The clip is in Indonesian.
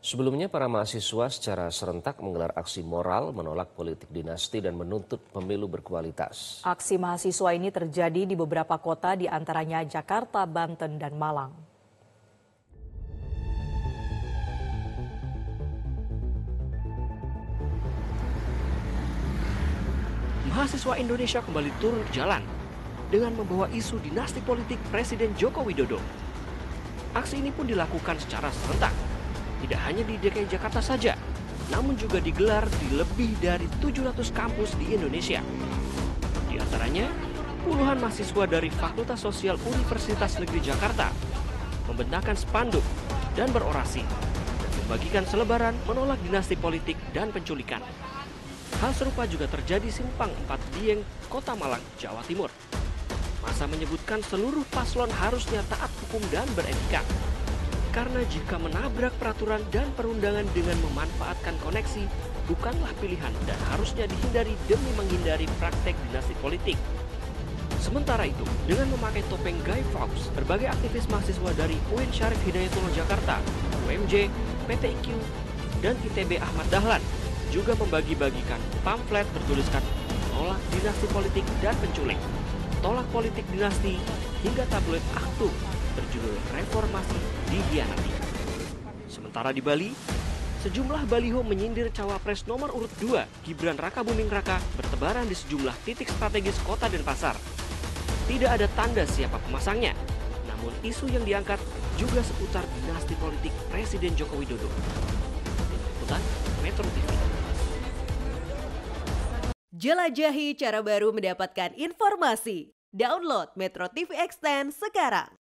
Sebelumnya para mahasiswa secara serentak menggelar aksi moral menolak politik dinasti dan menuntut pemilu berkualitas. Aksi mahasiswa ini terjadi di beberapa kota di antaranya Jakarta, Banten, dan Malang. Mahasiswa Indonesia kembali turun ke jalan dengan membawa isu dinasti politik Presiden Joko Widodo. Aksi ini pun dilakukan secara serentak tidak hanya di DKI Jakarta saja, namun juga digelar di lebih dari 700 kampus di Indonesia. Di antaranya, puluhan mahasiswa dari Fakultas Sosial Universitas Negeri Jakarta membentangkan spanduk dan berorasi dan membagikan selebaran menolak dinasti politik dan penculikan. Hal serupa juga terjadi simpang 4 Dieng, Kota Malang, Jawa Timur. Masa menyebutkan seluruh paslon harusnya taat hukum dan beretika. Karena jika menabrak peraturan dan perundangan dengan memanfaatkan koneksi, bukanlah pilihan dan harusnya dihindari demi menghindari praktek dinasti politik. Sementara itu, dengan memakai topeng Guy Fawkes, berbagai aktivis mahasiswa dari UIN Syarif Hidayatullah Jakarta, UMJ, PTIQ, dan ITB Ahmad Dahlan juga membagi-bagikan pamflet bertuliskan tolak dinasti politik dan penculik, tolak politik dinasti, hingga tabloid aktu berjudul Reformasi Dihianati. Sementara di Bali, sejumlah baliho menyindir cawapres nomor urut 2 Gibran Raka Buming Raka bertebaran di sejumlah titik strategis kota dan pasar. Tidak ada tanda siapa pemasangnya, namun isu yang diangkat juga seputar dinasti politik Presiden Joko Widodo. Liputan Metro TV. Jelajahi cara baru mendapatkan informasi. Download Metro TV Extend sekarang.